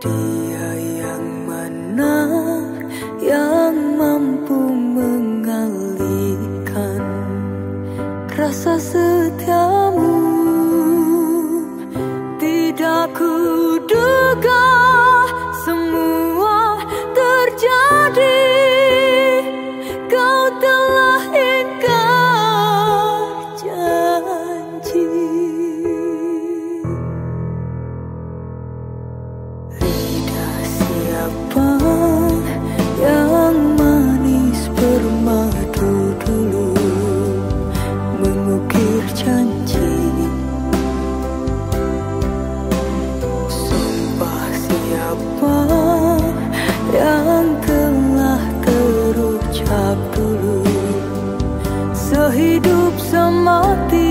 do Ketapang yang manis bermadu dulu? Mengukir janji. Sumpah siapa yang telah terucap dulu? Sehidup semati